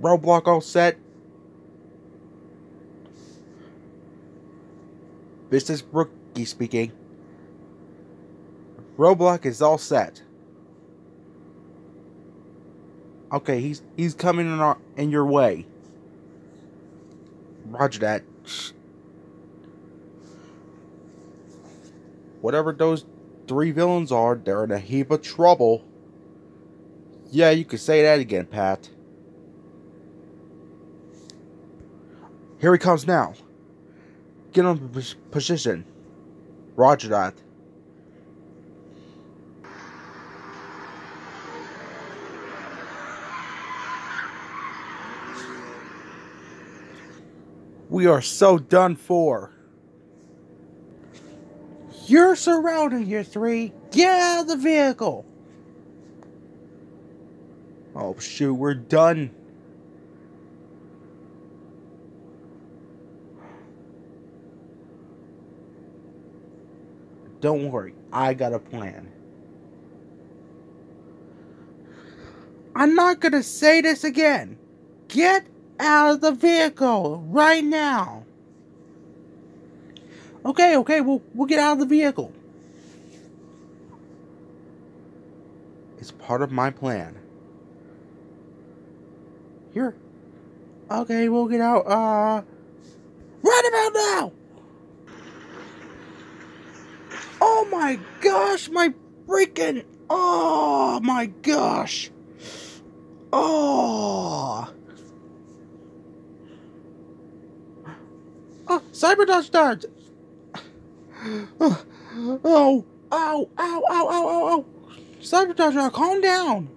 Roadblock all set? This is Rookie speaking. Roadblock is all set. Okay, he's he's coming in our in your way. Roger that. Whatever those three villains are, they're in a heap of trouble. Yeah, you could say that again, Pat. Here he comes now. Get on position. Roger that. We are so done for. You're surrounding you three. Get out of the vehicle. Oh, shoot, we're done. Don't worry, I got a plan. I'm not gonna say this again. Get out of the vehicle right now. Okay, okay, we'll we'll get out of the vehicle. It's part of my plan. Here. Okay, we'll get out. Uh, right about now. Oh my gosh, my freaking. Oh my gosh. Oh. Oh, cyber dodge darts. Oh, oh, ow, ow, ow, ow, ow, ow. Cyber dodge, calm down.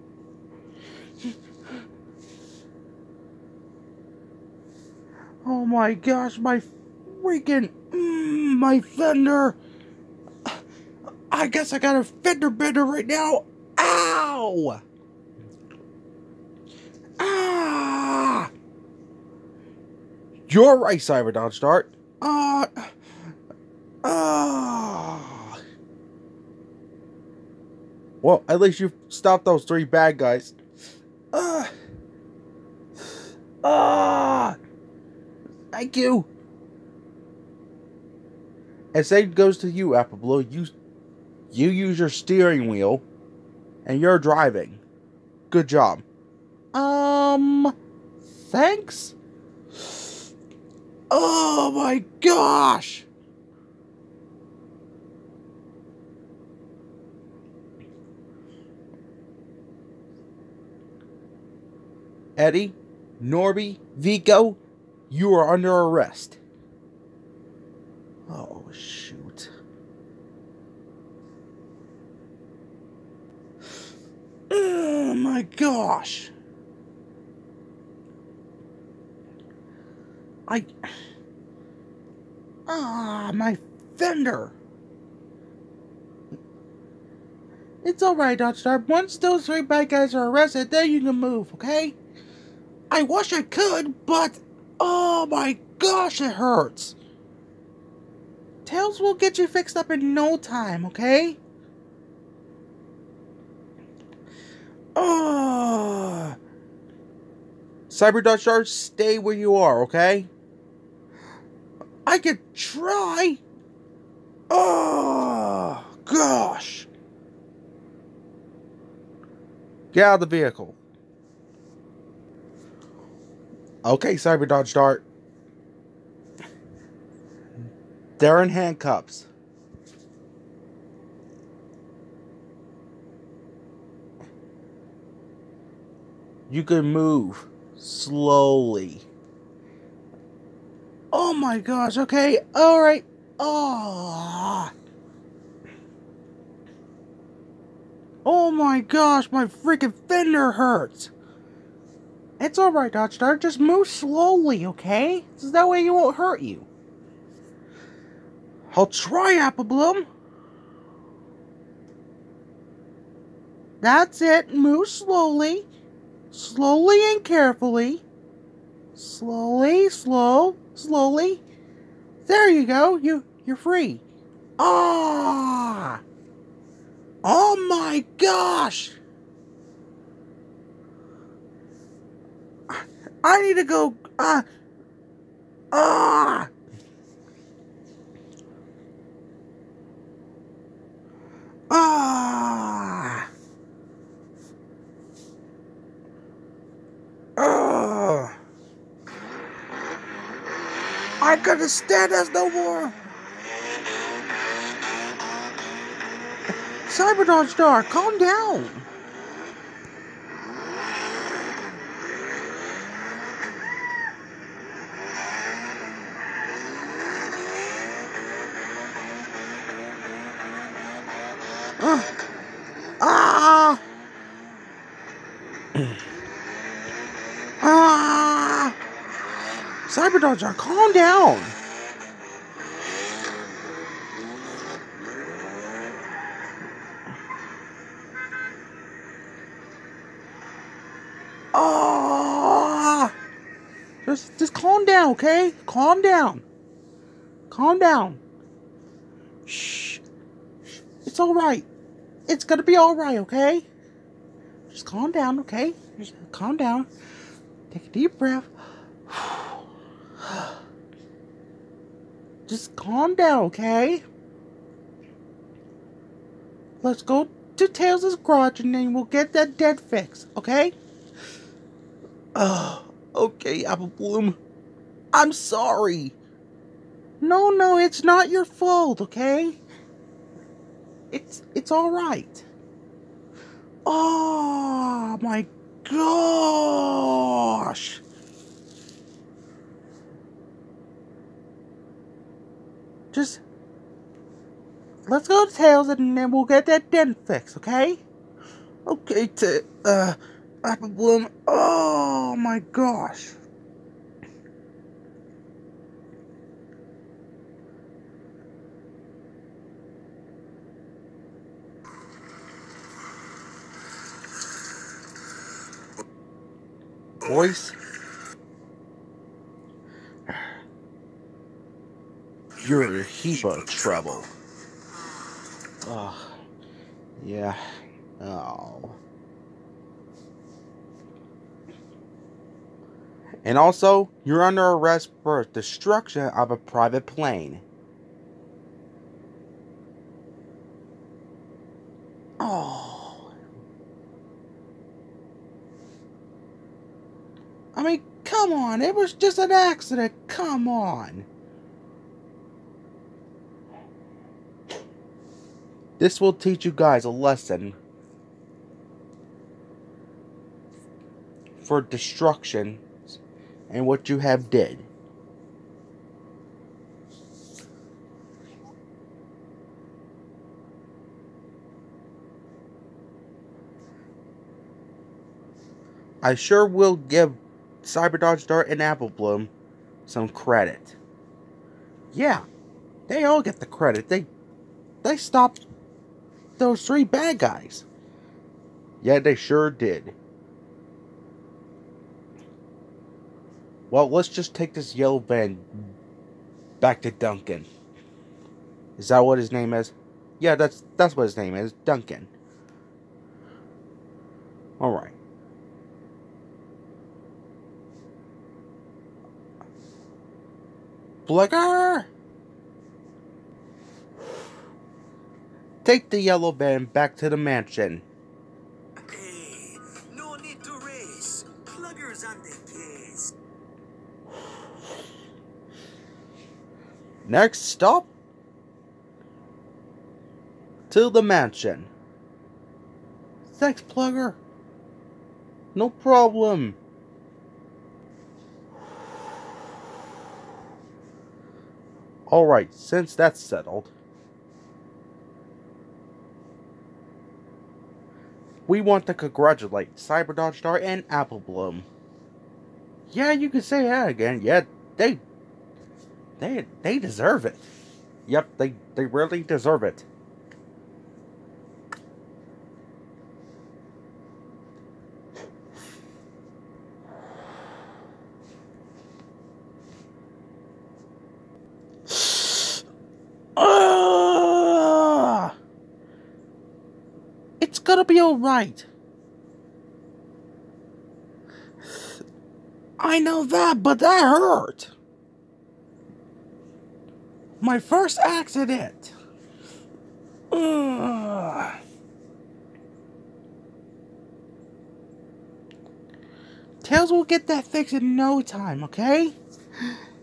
Oh my gosh, my freaking, mm, my fender. I guess I got a fender bender right now. Ow! Ah! You're right, Cyber Dodge Dart. Uh. Ah. Uh, well, at least you stopped those three bad guys. Ah. Uh, ah. Thank you. And same goes to you, Apple Bloom. You you use your steering wheel and you're driving. Good job. Um, thanks? Oh my gosh! Eddie, Norby, Veeko, you are under arrest. Oh, shoot. Oh my gosh. I. Ah, my fender. It's alright, Dodge Dart. Once those three bad guys are arrested, then you can move, okay? I wish I could, but. Oh my gosh, it hurts. Tails will get you fixed up in no time, okay? Oh. Cyber Dodge Dart, stay where you are, okay? I could try. Oh, gosh. Get out of the vehicle. Okay, Cyber Dodge Dart. They're in handcuffs. You can move slowly. Oh my gosh, okay, alright. Oh. Ah. Oh my gosh, my freaking fender hurts. It's alright, Dodge Dart. Just move slowly, okay? So that way it won't hurt you. I'll try, Apple Bloom. That's it. Move slowly. Slowly and carefully. Slowly, slow, slowly. There you go. You you're free. Ah! Oh my gosh! I need to go. Ah. Ah. Ah. Ah. Couldn't stand this no more. Cyberdodge Dart, calm down. Cyberdodger, calm down! Ah! Just, just calm down, okay? Calm down. Calm down. Shh. It's all right. It's gonna be all right, okay? Just calm down, okay? Just calm down. Take a deep breath. Just calm down, okay? Let's go to Tails' garage and then we'll get that dead fixed, okay? Oh, okay, Apple Bloom. I'm sorry. No, no, it's not your fault, okay? It's it's all right. Oh my gosh. Just let's go to Tails and then we'll get that dent fixed, okay? Okay, t uh Apple Bloom. Oh my gosh. Voice. You're in a heap of trouble. Oh, yeah. Oh. And also, you're under arrest for destruction of a private plane. Oh. I mean, come on. It was just an accident. Come on. This will teach you guys a lesson for destruction and what you have did. I sure will give Cyberdodge Dart and Apple Bloom some credit. Yeah, they all get the credit. They they stopped those three bad guys. Yeah, they sure did. Well, let's just take this yellow van back to Duncan. Is that what his name is? Yeah, that's that's what his name is, Duncan. All right. Plugger! Take the yellow van back to the mansion. Hey, no need to race. Pluggers on the case. Next stop to the mansion. Thanks, Plugger. No problem. Alright, since that's settled, we want to congratulate Cyberdodge Dart and Apple Bloom. Yeah, you can say that again. Yeah, they they they deserve it. Yep, they they really deserve it. Ah! It's gonna. I know that, but that hurt. My first accident. Ugh. Tails will get that fixed in no time, okay?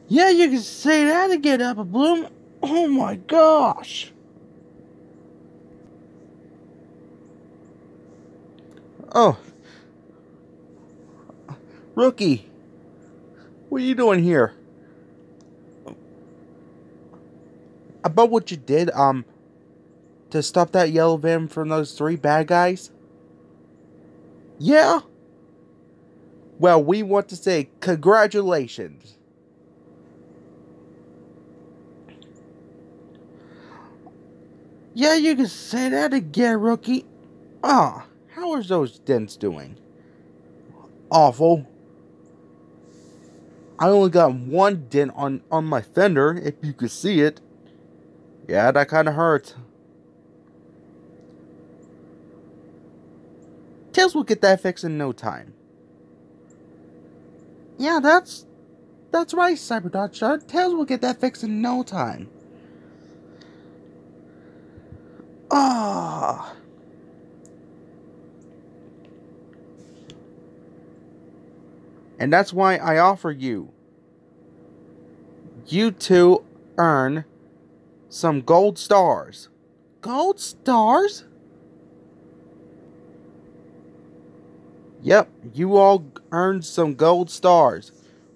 Yeah, you can say that again, Apple Bloom. Oh my gosh. Oh. Rookie. What are you doing here? About what you did, um, to stop that yellow van from those three bad guys? Yeah? Well, we want to say congratulations. Yeah, you can say that again, rookie. Ah, how are those dents doing? Awful. I only got one dent on, on my fender, if you could see it. Yeah, that kind of hurt. Tails will get that fixed in no time. Yeah, that's that's right, Cyberdot. Tails will get that fixed in no time. Ah. And that's why I offer you. You two earn some gold stars. Gold stars? Yep, you all earned some gold stars.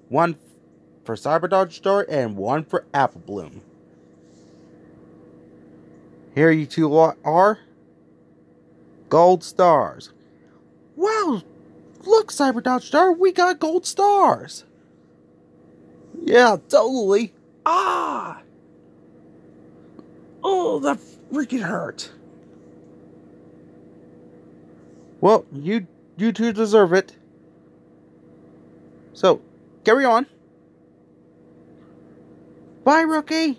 One for Cyber Dodge Dart and one for Apple Bloom. Here you two are. Gold stars. Wow, look, Cyber Dodge Dart, we got gold stars. Yeah, totally. Ah! Oh, that freaking hurt. Well, you you two deserve it. So, carry on. Bye, rookie.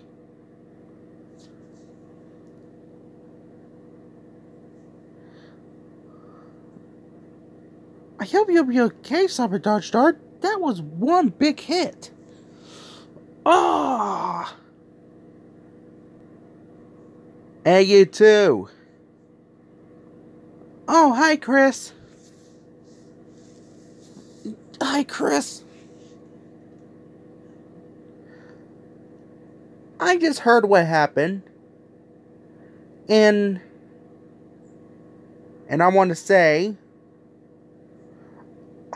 I hope you'll be okay, Cyber Dodge Dart. That was one big hit. Ah! Oh. Hey, you too. Oh, hi, Chris. Hi, Chris. I just heard what happened. And and I want to say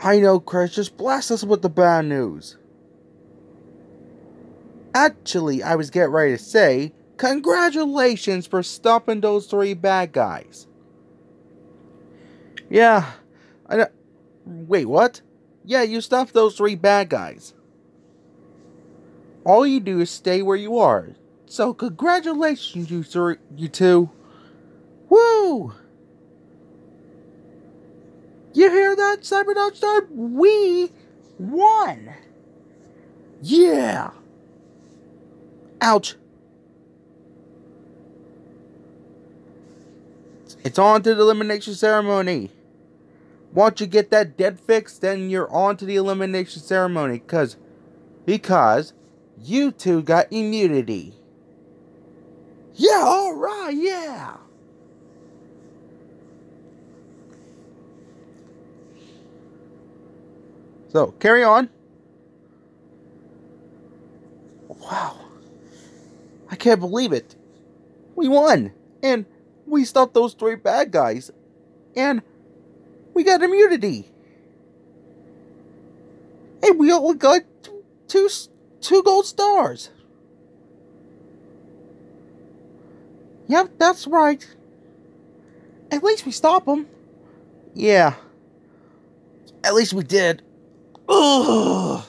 I know Chris just blast us with the bad news. Actually, I was getting ready to say congratulations for stopping those three bad guys. Yeah, I know. Wait, what? Yeah, you stopped those three bad guys. All you do is stay where you are. So congratulations, you three, you two. Woo! You hear that, Cyberdodge Dart? We won! Yeah! Ouch. It's on to the elimination ceremony. Once you get that dead fixed, then you're on to the elimination ceremony. Cause, because you two got immunity. Yeah, alright, yeah. So, carry on. Wow. I can't believe it. We won. And we stopped those three bad guys. And we got immunity. And we only got two, two gold stars. Yep, that's right. At least we stop them. Yeah. At least we did. Ugh.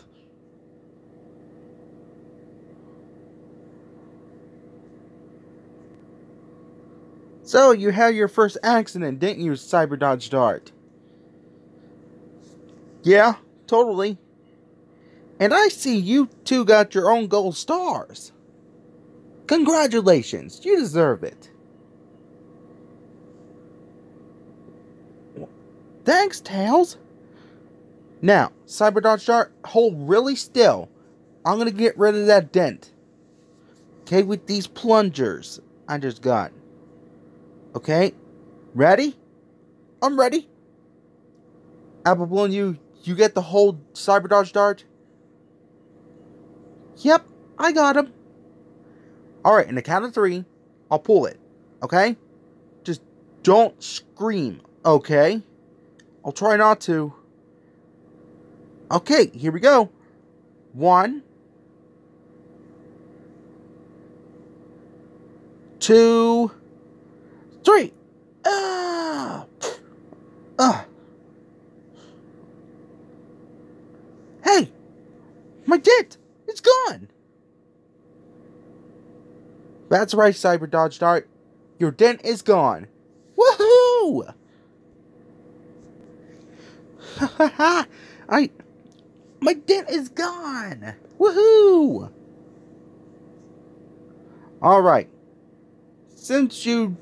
So, you had your first accident, didn't you, Cyber Dodge Dart? Yeah, totally. And I see you two got your own gold stars. Congratulations, you deserve it. Thanks, Tails. Now, Cyber Dodge Dart, hold really still. I'm gonna get rid of that dent. Okay, with these plungers I just got. Okay, ready? I'm ready. Apple Bloom, you you get the whole Cyber Dodge Dart? Yep, I got him. Alright, in the count of three, I'll pull it. Okay? Just don't scream, okay? I'll try not to. Okay, here we go. One. Two. Three. Ah. Ah. Hey! My dent! It's gone! That's right, Cyber Dodge Dart. Your dent is gone. Woohoo! Ha ha ha! I. My dent is gone! Woohoo! Alright. Since you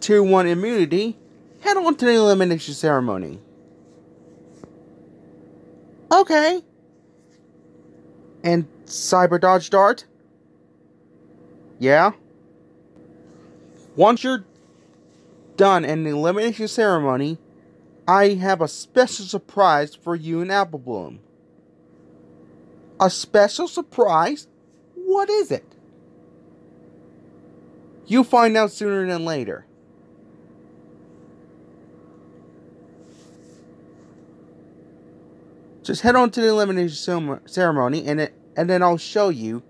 2 1 immunity, head on to the elimination ceremony. Okay. And Cyber Dodge Dart? Yeah? Once you're done in the elimination ceremony, I have a special surprise for you and Apple Bloom. A special surprise? What is it? You'll find out sooner than later. Just head on to the elimination ceremony and it, and then I'll show you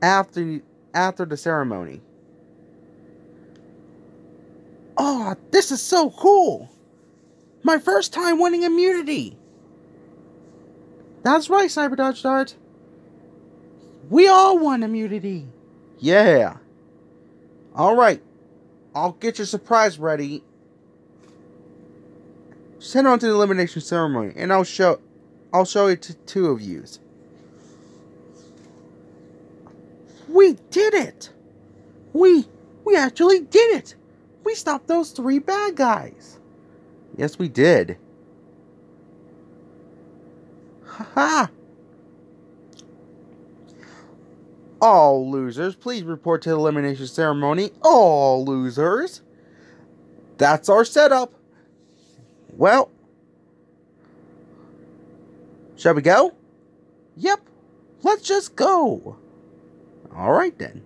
after after the ceremony. Oh, this is so cool! My first time winning immunity! That's right, Cyber Dodge Dart. We all won immunity. Yeah. Alright. I'll get your surprise ready. Send on to the elimination ceremony and I'll show I'll show it to two of you. We did it! We we actually did it! We stopped those three bad guys. Yes, we did. Ha All losers, please report to the elimination ceremony. All losers. That's our setup. Well, shall we go? Yep, let's just go. All right then.